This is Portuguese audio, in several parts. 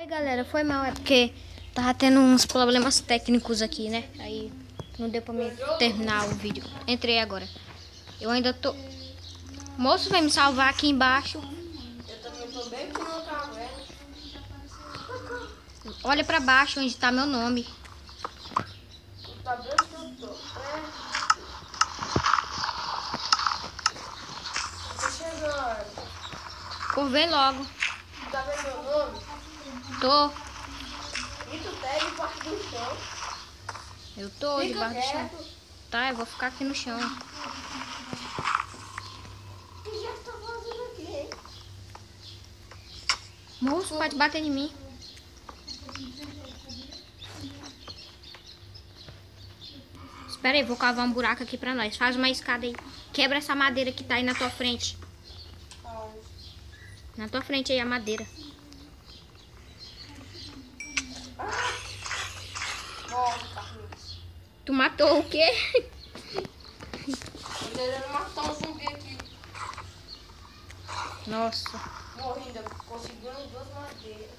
Oi galera, foi mal, é porque tava tendo uns problemas técnicos aqui, né? Aí não deu pra mim terminar o vídeo. Entrei agora. Eu ainda tô. Moço, vai me salvar aqui embaixo. Eu também tô bem aqui no caverna. Olha pra baixo onde tá meu nome. Tá bem que eu tô. É. Tô chegando. Por vem logo. Tá vendo meu nome? Tô. E tu e parte do chão. Eu tô Fica debaixo do chão. quieto. Tá, eu vou ficar aqui no chão. Que já tá fazendo aqui? Moço, pode bater em mim. Espera aí, vou cavar um buraco aqui pra nós. Faz uma escada aí. Quebra essa madeira que tá aí na tua frente. Na tua frente aí a madeira. Matou o quê? Tô querendo matar um zumbi aqui. Nossa. Morrendo. Conseguimos duas madeiras.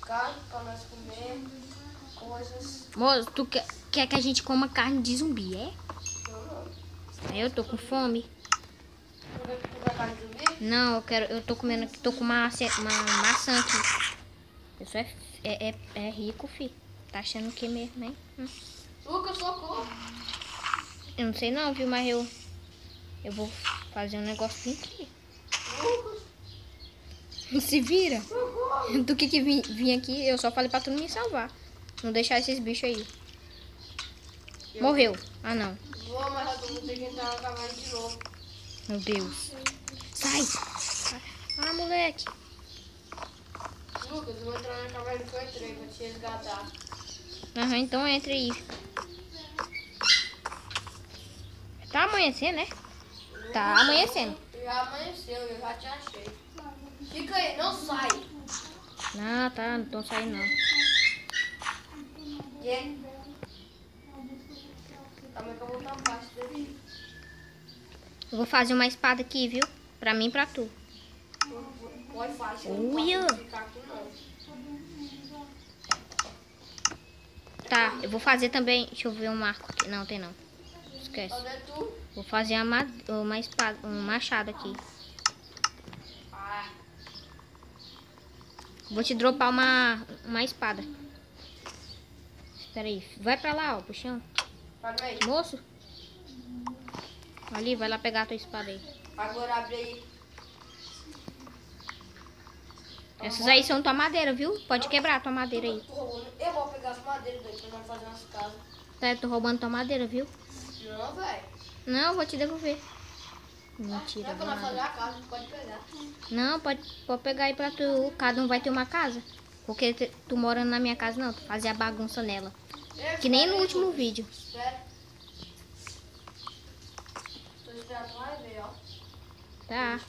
Carne pra nós comer. Coisas. Moço, tu quer, quer que a gente coma carne de zumbi, é? Eu não. Aí eu tô com fome. Tu comer carne de zumbi? Não, eu quero. Eu tô comendo aqui, tô com uma, uma maçã aqui. Isso é, é, é, é rico, fi. Tá achando que mesmo, hein? Hum. Lucas, socorro. Eu não sei não, viu? Mas eu. Eu vou fazer um negocinho aqui. Lucas, Se vira. socorro. Do que que vim, vim aqui, eu só falei pra tu me salvar. Não deixar esses bichos aí. Morreu. Ah, não. Vou, mas eu vou ter que entrar na caverna de novo. Meu Deus. Sai. Ah, moleque. Lucas, eu vou entrar na caverna que eu entrei pra te resgatar. Aham, então entre aí. Tá amanhecendo, né? Tá amanhecendo. Já amanheceu, eu já te achei. Fica aí, não sai. Ah, tá. Não tô saindo, não. Calma aí que eu vou tampar isso daqui. Eu vou fazer uma espada aqui, viu? Pra mim e pra tu. Pode fazer. Uia. Não não. Tá, eu vou fazer também. Deixa eu ver um marco aqui. Não, tem não. Esquece. Vou fazer uma, ma- uma espada, um machado aqui. Vou te dropar uma, uma espada. Espera aí. Vai pra lá, ó, pro chão. Moço. Ali, vai lá pegar a tua espada aí. Agora abre aí. Essas aí são tua madeira, viu? Pode quebrar a tua madeira aí. Eu vou pegar as madeiras daí pra nós fazer umas casas. Tá, eu tô roubando tua madeira, viu? Não, velho. Não, vou te devolver. Não Mentira, é nós nada. fazer a casa, tu pode pegar. Não, pode, pode pegar aí pra tu. Cada um vai ter uma casa. Porque te- tu morando na minha casa, não. Tu fazia bagunça nela. Eu Que nem no aí, último vídeo. Espera. Tu ver, ó. Tá.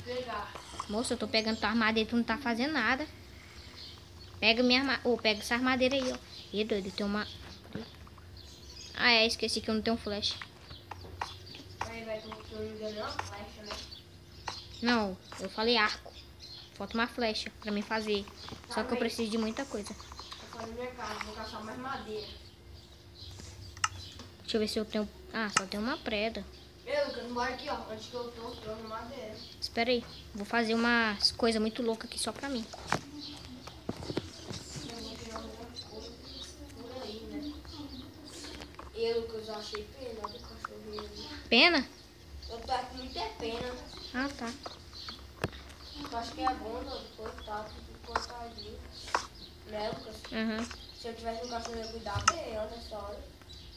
Moça, eu tô pegando tua armadeira e tu não tá fazendo nada. Pega minha arma... Ô, pega essa armadeira aí, ó. Ih, doido, tem uma... Ah, é, esqueci que eu não tenho flash. Aí, vai, tu tu não me deu nenhuma flecha, né? Não, eu falei arco. Falta uma flecha pra mim fazer. Só que eu preciso de muita coisa. Vou fazer minha casa, vou caçar mais madeira. Deixa eu ver se eu tenho... Ah, só tem uma preda. Ei, Lucas, bora aqui, ó. Onde que eu tô, tô madeira. Espera aí. Vou fazer umas coisas muito loucas aqui só pra mim. Eu né? Lucas, eu achei pena do cachorrinho ali. Pena? Muito é pena. Ah, tá. Eu acho que é bom, do coitado, tudo cortadinho. Né, Lucas? Aham. Se eu tivesse um cachorro, eu ia cuidar bem, ó, nessa hora.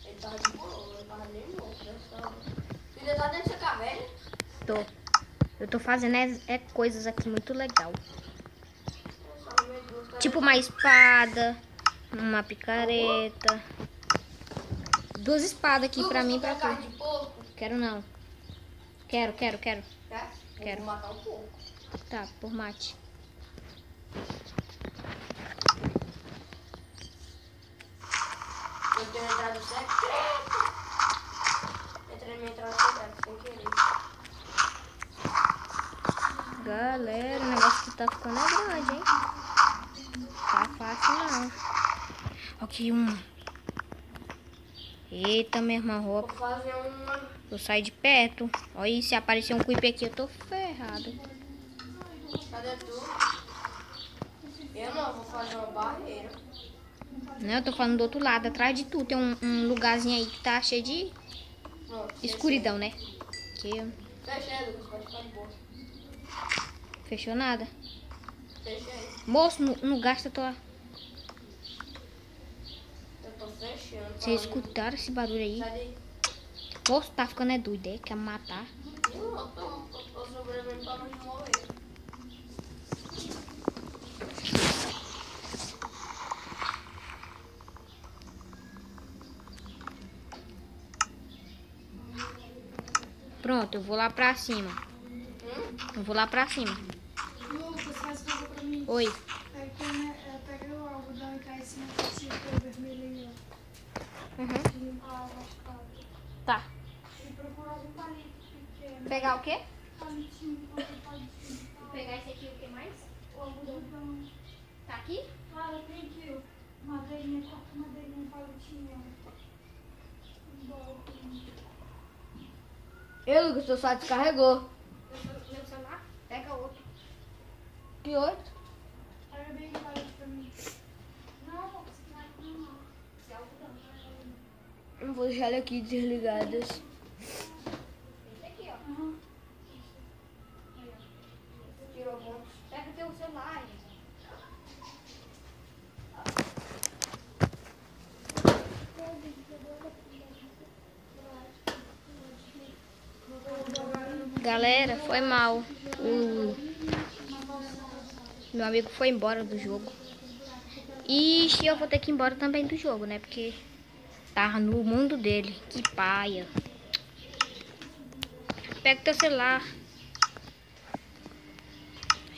Ele tava de boa, ele tava nem louco nessa hora. Tu ainda tá dentro dessa caverna? Tô. Eu tô fazendo é, é coisas aqui muito legal. Só? Tipo uma espada, uma picareta. Duas espadas aqui Lucas, pra mim e tu pra tu. porco? Quero não. Quero, quero, quero. Quer? Quero. Vou matar um pouco. Tá, por mate. Eu tenho entrada secreta. Entrei na minha entrada secreta, sem querer. Galera, o negócio que tá ficando é grande, hein? Tá fácil não. Aqui uma. Eita, minha irmã Vou roupa. fazer uma. Eu saio de perto. Olha se aparecer um creep aqui, eu tô ferrado. Cadê tu? Eu não, vou fazer uma barreira. Não, eu tô falando do outro lado, atrás de tu. Tem um, um lugarzinho aí que tá cheio de Pronto. escuridão, né? Que Fechei, Lucas, pode ficar de boa. fechou nada. Fechei. Moço, não, não gasta tua. Eu tô fechando. Vocês escutaram esse barulho aí? Sai Moço, tá ficando é doido, é? Quer me matar? Pronto, eu vou lá pra cima. Eu vou lá pra cima. Oi. Pega, é, pega o algodão e cai em cima do círculo vermelho aí, ó. Uhum. De limpar a lascada. Tá. E procurar algum palito pequeno. Pegar o quê? Pegar esse aqui, o que mais? O algodão. Tá aqui? Cara, tem aqui. Madeirinha, corta madeirinha. Um bloquinho. Ei, Lucas, seu site descarregou. Meu celular? Pega outro. Que oito? Pega bem o palito pra mim. Não, não é é? Eu vou deixar ele aqui desligado. Esse aqui, ó. Aham. Tirou pontos. Pega o teu celular. Galera, foi mal. O meu amigo foi embora do jogo. E eu vou ter que ir embora também do jogo, né? Porque tava no mundo dele. Que paia. Pega teu celular.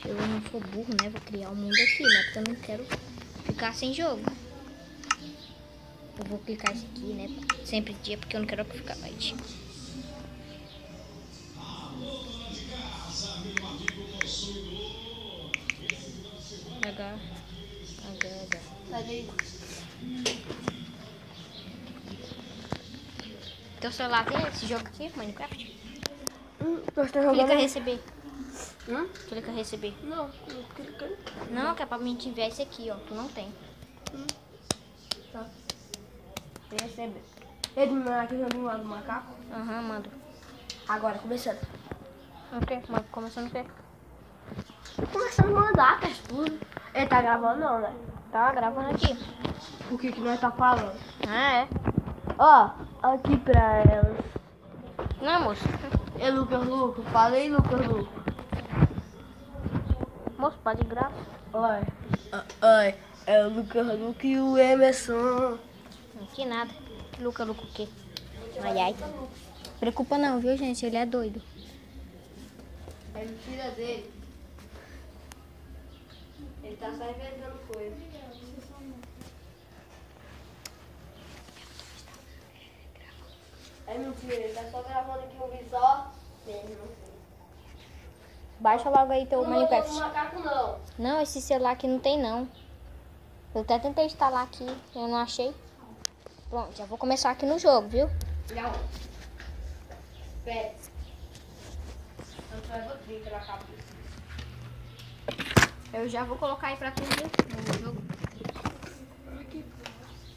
Eu não for burro, né? Vou criar um mundo aqui, né? Porque eu não quero ficar sem jogo. Eu vou clicar esse aqui, né? Sempre dia, porque eu não quero ficar noite. H, H, H. Teu celular tem esse jogo aqui, Minecraft? Hum, tá Clica receber. Hum? Clica receber. Não, não clica. Não, que é pra mim te enviar esse aqui, ó. Tu não tem. Tá. Recebe. Ele me manda aqui joguinho lá do macaco. Aham, manda. Agora, começando. O quê? Mas Começando o quê? Começando a mandar, tudo. Ele tá gravando não, né? Tá gravando aqui. O que que nós tá falando? Ah, é? Ó, aqui pra elas. Não, moço. Ei, Lucas, Lucas. Fala aí, Lucas, Lucas. Moço, pode gravar. Oi. Oi. É o Lucas, Lucas e o Emerson. Que nada. Luca, Luca o quê? Ai, ai. Preocupa não, viu, gente? Ele é doido. É mentira dele. Ele tá só inventando coisa. É mentira, ele tá só gravando aqui um vídeo só. Mesmo. Baixa logo aí teu Não Minecraft. no macaco não. Não, esse celular aqui não tem não. Eu até tentei instalar aqui, eu não achei. Pronto, já vou começar aqui no jogo, viu? Não. Espera. Eu só vou vir pra cá. Eu já vou colocar aí pra tu viu? no jogo.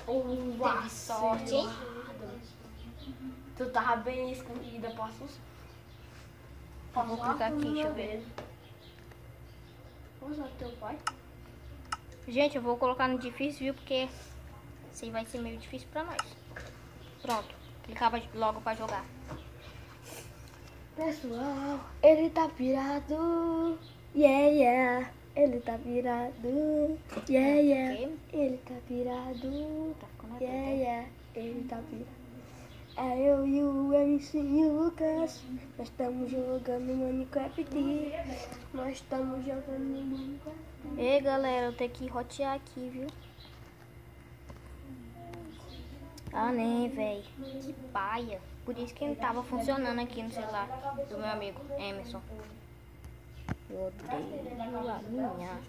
Teve sorte, hein? Tu tava bem escondida, posso? Eu vou clicar aqui, deixa eu ver. Vamos usar teu pai? Gente, eu vou colocar no difícil, viu? Porque isso aí vai ser meio difícil pra nós. Pronto, clicava logo pra jogar. Pessoal, ele tá pirado. Yeah, yeah. Ele tá pirado. Yeah, yeah. Ok? Ele tá pirado. Tá Yeah, doido, yeah. Ele tá pirado. É eu e o MC e o Lucas. Nós estamos jogando Minecraft. Nós estamos jogando Minecraft. Ei, galera, eu tenho que rotear aqui, viu? Ah, nem, velho. Que paia. Por isso que não tava funcionando aqui no celular do meu amigo Emerson. Eu odeio a minha.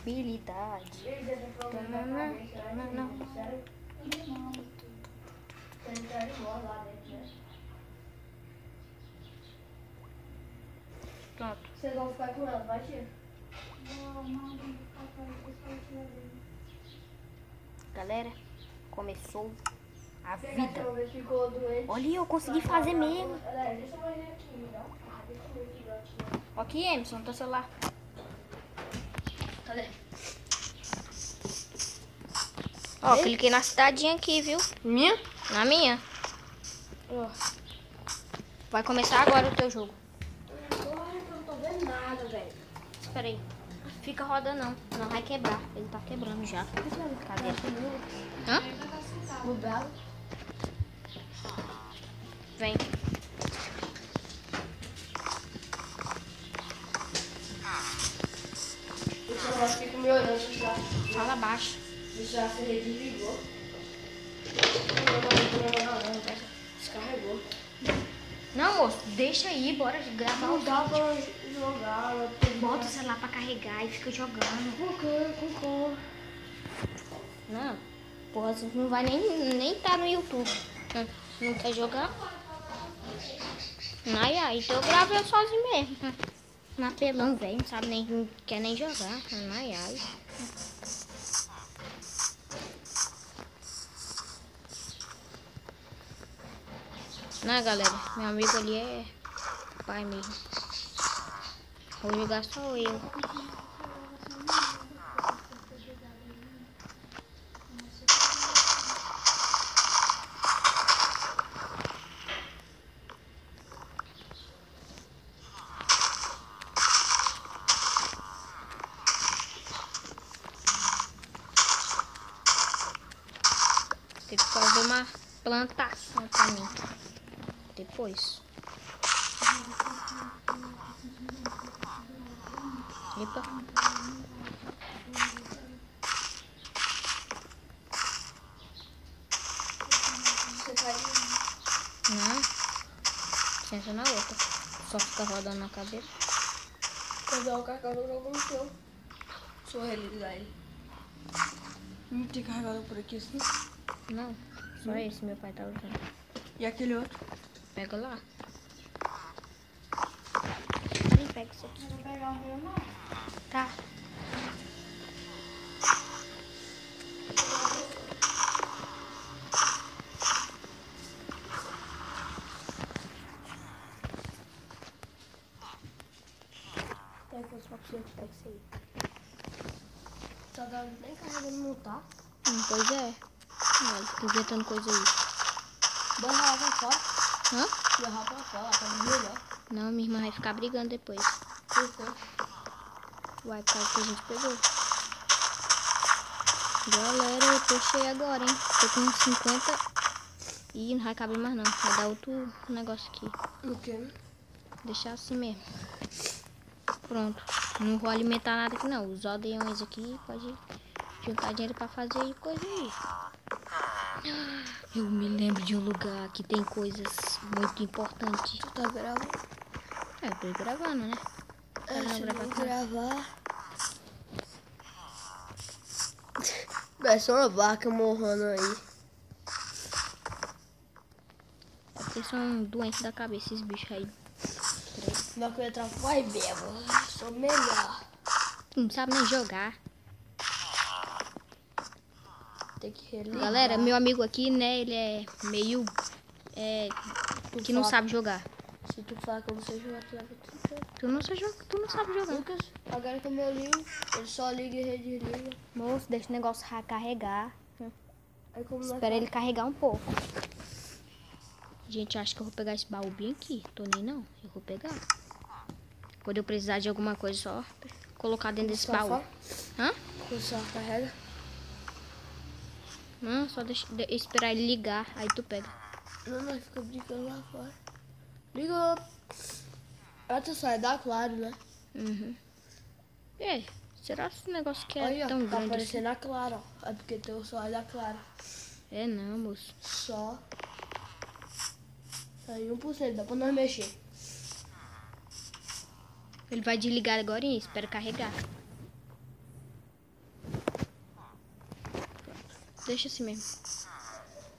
Habilidade. Tanana, tanana. Pronto. Vocês vão ficar com ela, vai, tia? Galera, começou a vida. Olha, eu consegui fazer mesmo. É, deixa eu olhar aqui, então. Ah, deixa eu ver aqui, Aqui, Emerson, teu celular. Cadê? Ó, cliquei na cidadinha aqui, viu? Minha? Na minha. Ó. Vai começar agora o teu jogo. Porra, eu não tô vendo nada, velho. Espera aí. Fica rodando não. Não vai quebrar. Ele tá quebrando já. Cadê? Hã? No belo. Vem. O celular fica me olhando já. Fala baixo. Já se desligou. Não, não, não, não, não, não. Descarregou. Não, moço. Deixa aí. Bora gravar Não dá pra jogar. eu Bota o celular pra carregar e fica jogando. Com com. Não. Porra, você não vai nem, nem tá no YouTube. Hum, Não quer jogar? Ai, ai, então eu gravo eu sozinho mesmo. Na pelão, velho. Não sabe nem, não quer nem jogar. Ai. Não, galera. Meu amigo ali é pai mesmo. Vou jogar só eu. Tem que fazer uma plantação pra mim. Depois. Epa. Não. Senta na outra. Só fica rodando na cabeça. Quando o carregador seu. Só realizar ele. Não tem carregador por aqui assim? Não. Só esse meu pai tá usando. E aquele outro? Pega lá. Ali, pega isso aqui. Não vou pegar o meu, não. Tá. Pega os você, pega isso aí. Tá dando nem carregando não tá. Hum, pois é. Olha, fica inventando coisa aí. Bora ralar pra fora. Hã? Bora pra fora, tá melhor. Não, minha irmã vai ficar brigando depois. Por quê? Vai, por causa que a gente pegou. Galera, eu tô cheio agora, hein? Tô com 50. Ih, não vai caber mais não. Vai dar outro negócio aqui. O quê? Deixar assim mesmo. Pronto. Não vou alimentar nada aqui não. Os aldeões aqui pode juntar dinheiro pra fazer coisa aí. Eu me lembro de um lugar que tem coisas muito importantes. Tu tá gravando? É, eu tô gravando, né? É, não se gravar não aqui? gravar... É só uma vaca morrendo aí. É porque são doentes da cabeça esses bichos aí. Não que eu entrar, vai mesmo. Sou melhor. Não sabe nem jogar. Tem que. Galera, meu amigo aqui, né, ele é meio. É, Tu que não sabe jogar. Se tu falar que eu não sei jogar, tu leva tudo. Tu não jogar, tu não sabe jogar. Lucas, agora que eu me ligo, ele só liga e desliga. Moço, deixa o negócio carregar. Aí Espera ele carregar um pouco. Gente, acho que eu vou pegar esse baú bem aqui. Tô nem não. Eu vou pegar. Quando eu precisar de alguma coisa, só colocar dentro desse baú. Hã? Quando só carrega. Não, só deixa, de- esperar ele ligar. Aí tu pega. Não, nós fica brincando lá fora. Liga. Ah, tu sai da claro, né? Uhum. É, será que esse negócio aqui é Aí, ó, tão tá grande assim? aparecendo a Clara, ó. É porque teu só é da Clara. É não, moço. Só. Aí 1%, dá pra nós mexer. Ele vai desligar agora e espera carregar. Deixa assim mesmo.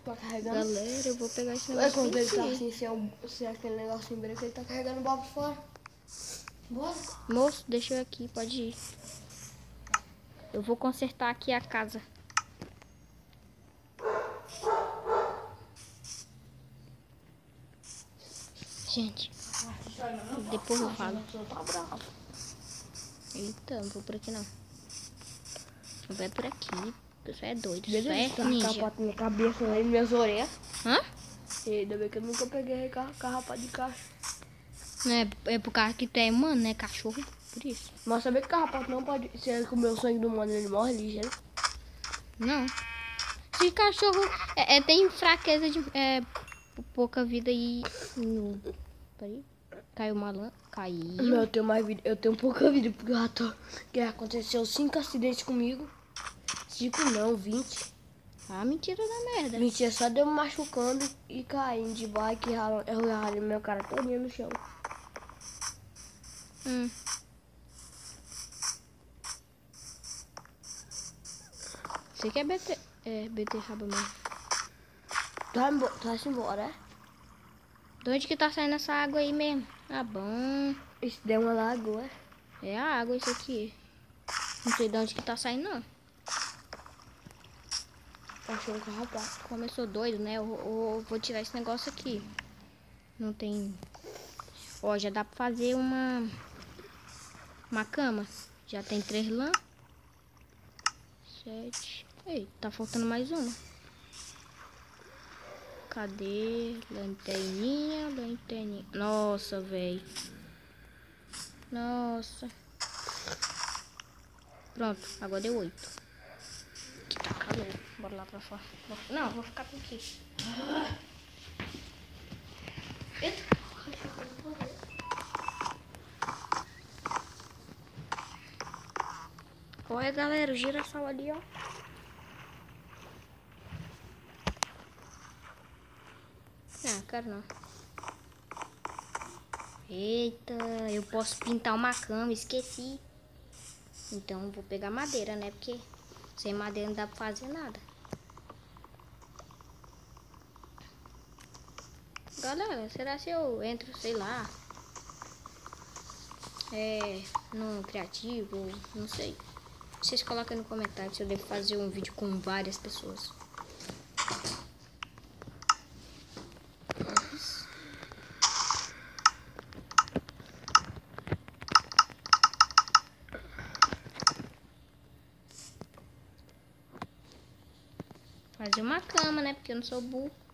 Tá carregando. Galera, eu vou pegar esse É negócio quando bem ele tá assim, se é, um, se é aquele negocinho branco, ele tá carregando o bola pra fora. Bora. Moço, deixa eu aqui, pode ir. Eu vou consertar aqui a casa. Gente, depois eu falo. Eita, não vou por aqui. Não vai por aqui. Você é doido, isso é ninja. carrapato na cabeça, aí minhas orelhas. Hã? E ainda bem que eu nunca peguei car- carrapato de caixa. É, é por causa que tu é humano, né? Cachorro, por isso. Mas sabia que carrapato não pode. Se ele comer o sangue do humano, ele morre ligeiro. Não. Se cachorro é, é, tem fraqueza de é, pouca vida e. No... Peraí. Caiu uma lã. Caiu. Não, eu tenho mais vida. Eu tenho pouca vida porque eu já tô. Que aconteceu cinco acidentes comigo. Cinco não, 20. Ah, mentira da merda. Mentira, só deu me machucando e caindo de bike. ralo- Eu ralei meu cara todinho no chão. Hum. Você quer BT, é, mesmo? Tu vai embo- tu vai se embora, é? De onde que tá saindo essa água aí mesmo? Ah, bom. Isso deu uma lagoa. É a água isso aqui. Não sei de onde que tá saindo, não. Sou doido, né? Eu, eu vou tirar esse negócio aqui. Não tem. Ó, já dá pra fazer uma. Uma cama. Já tem três lã. Sete. Ei, tá faltando mais uma. Cadê? Lanterninha, lanterninha. Nossa, velho. Nossa. Pronto, agora deu oito. Tá calor. Bora lá pra fora. Não, vou ficar por aqui. Olha, galera, o girassol ali, ó. Ah, quero não. Eita, eu posso pintar uma cama, esqueci. Então vou pegar madeira, né? Porque sem madeira não dá pra fazer nada. Será se eu entro, sei lá, é, no criativo, não sei. Vocês colocam no comentário se eu devo fazer um vídeo com várias pessoas. Fazer uma cama, né? Porque eu não sou burro.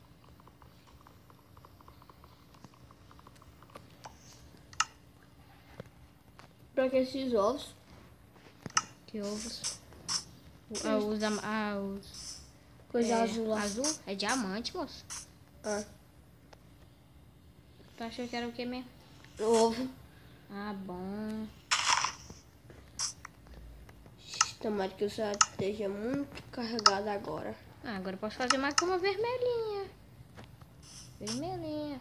Pra que esses ovos? Que ovos? O- ah, os, am- ah, os Coisa é, azul lá. Azul? É diamante, moço. Ah, Tu achou que era o que mesmo? ovo. Ah, bom. Tomara que o celular esteja muito carregado agora. Ah, agora eu posso fazer uma cama vermelhinha. Vermelhinha.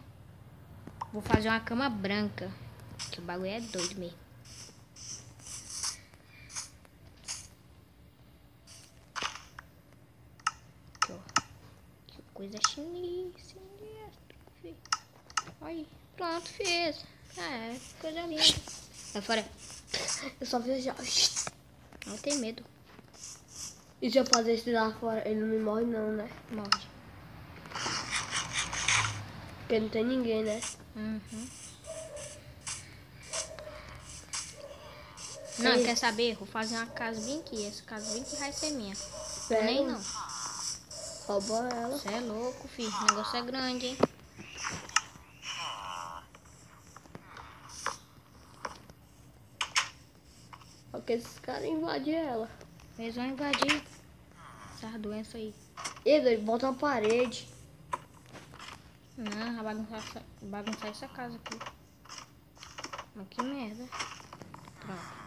Vou fazer uma cama branca. Que o bagulho é doido mesmo. Aqui, ó. Que coisa fi. Aí, pronto, fez. É, coisa linda. Vai fora. Eu só fiz já. Não tem medo. E se eu fazer esse lá fora, ele não me morre não, né? Morre. Porque não tem ninguém, né? Uhum. Não, Ei. quer saber? Vou fazer uma casa bem aqui. Essa casa bem que vai ser minha. Nem não. Rouba ela. Você é louco, filho. O negócio é grande, hein? Porque esses caras invadem ela. Eles vão invadir essas doenças aí. E doido, bota uma parede. Não, vai bagunçar, essa- bagunçar essa casa aqui. Mas que merda. Pronto.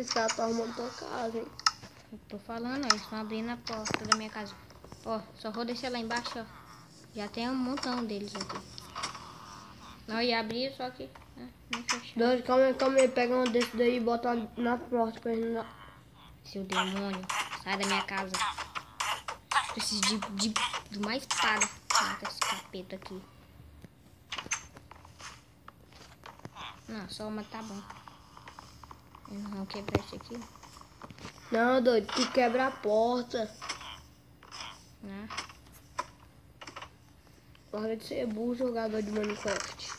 Esses caras estão arrumando tua casa, hein? Eu tô falando, eles estão abrindo a porta da minha casa. Ó, só vou descer lá embaixo, ó. Já tem um montão deles aqui. Não, ia abrir, só que. não fechou. Dois, calma aí, calma aí. Pega um desse daí e bota na porta pra ele não... Seu demônio, sai da minha casa. Preciso de, de, de uma espada. Mata esse capeta aqui. Não, só uma tá bom. Não quebrar isso aqui, Não, doido, tu quebra a porta. né? Larga de ser burro jogador de Minecraft.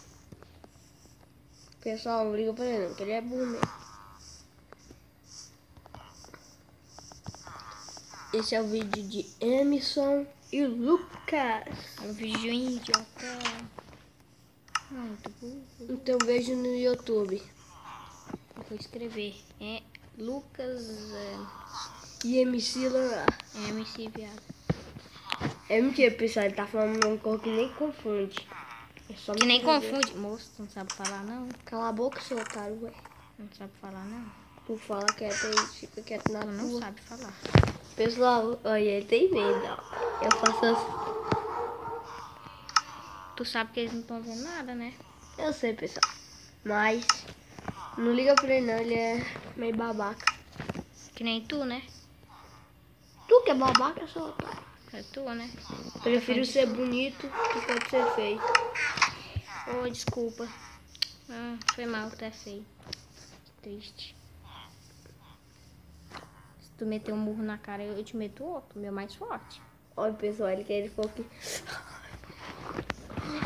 Pessoal, não liga pra ele não, que ele é burro mesmo. Esse é o vídeo de Emerson e Lucas. É um vídeo idiota. Muito burro. Então vejo no YouTube. Vou escrever. É Lucas é, E MC é MC Viado. É mentira, pessoal. Ele tá falando uma coisa que nem confunde. É só Que nem confunde. Moço, tu não sabe falar não. Cala a boca, seu otário, ué. Não sabe falar não. Tu fala quieto aí, fica quieto na Tu não sabe falar. Pessoal, olha, ele tem medo, ó. Eu faço assim. Tu sabe que eles não estão vendo nada, né? Eu sei, pessoal. Mas não liga pra ele não, ele é meio babaca. Que nem tu, né? Tu que é babaca, seu otário. É tu, né? Prefiro ser bonito do que pode ser feio. Ô, desculpa. Ah, foi mal, tu é feio. Que triste. Se tu meter um murro na cara, eu te meto outro, meu mais forte. Olha, pessoal, ele quer ele falou que.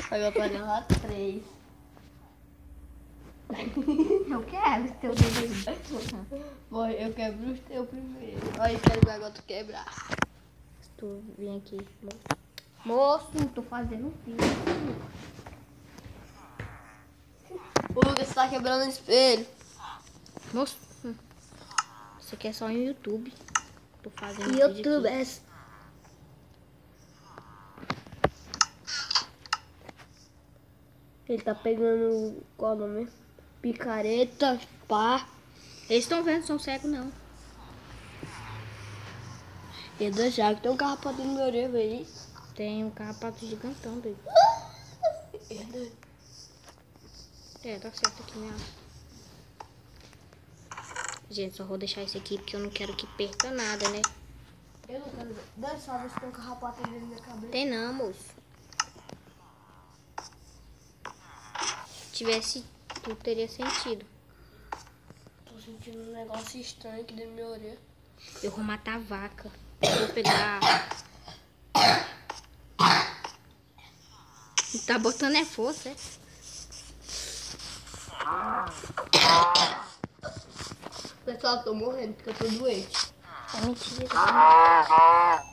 Agora pra levar três. Eu quero teu dedo. Bom, eu quebro os teus primeiro. Olha, ver agora tu quebrar. Se tu vir aqui, moço. Moço, tô fazendo um vídeo. O Lucas tá quebrando o espelho. Moço, isso aqui é só no YouTube. Tô fazendo um YouTube é. Ele tá pegando qual o nome? Picareta, pá. Eles estão vendo, são cegos não. E dois jogos. Tem um carrapato no meu orelha aí. Tem um carrapato gigantão dele. É, tá certo aqui mesmo. Gente, só vou deixar esse aqui porque eu não quero que perca nada, né? Eu não quero só ver se tem um carrapato da minha cabeça. Tem não, moço. Se tivesse, tudo teria sentido. Tô sentindo um negócio estranho aqui dentro da minha orelha. Eu vou matar a vaca. Vou pegar. Tá botando é força, é? Pessoal, eu tô morrendo porque eu tô doente. É mentira. Ah,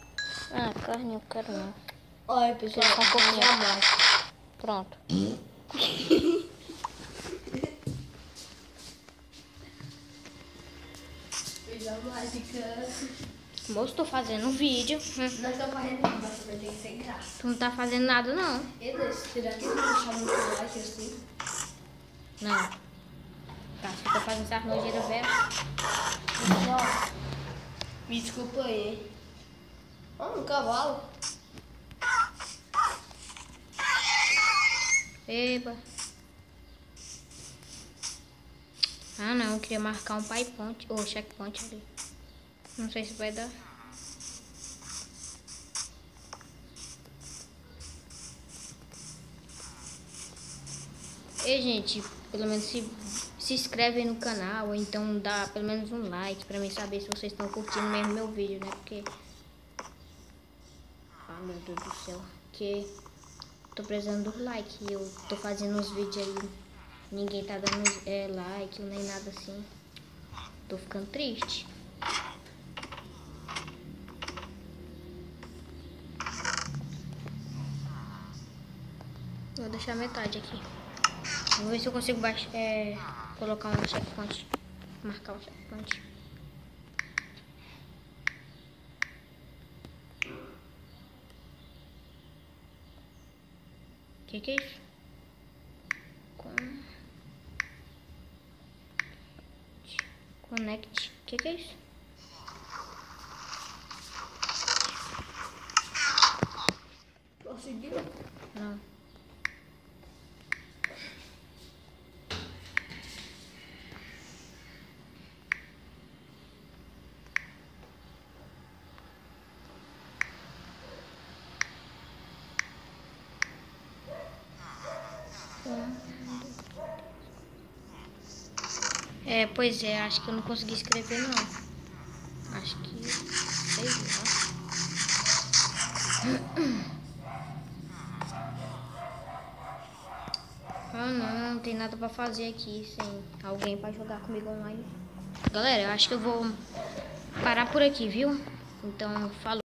carne eu quero não. Olha, pessoal, Tá comendo. Pronto. Moço, tô fazendo um vídeo. Nós estamos fazendo vai ter que ser graça. Tu não tá fazendo nada, não. E vai deixar muito like assim? Não. Tá, se tu tá fazendo essas nojeiras velhas. Pessoal, me desculpa aí. Ó, um cavalo. Eba. Ah, não. Eu queria marcar um pai ponte. Ou checkpoint ali. Não sei se vai dar. Ei, gente. Pelo menos se, se inscreve no canal. Ou então dá pelo menos um like. Pra mim saber se vocês estão curtindo mesmo meu vídeo, né? Porque... Ah, meu Deus do céu. Porque... Tô precisando do like. e Eu tô fazendo uns vídeos aí. Ninguém tá dando é, like nem nada assim. Tô ficando triste. Vou deixar metade aqui. Vou ver se eu consigo baixar, é, colocar um checkpoint. Marcar um checkpoint. Que que é isso? Com... Connect. Que que é isso? Conseguiu? Não. É, pois é, acho que eu não consegui escrever não. Acho que. sei lá. Ah não, não tem nada pra fazer aqui sem alguém pra jogar comigo online. Galera, eu acho que eu vou parar por aqui, viu? Então, falou.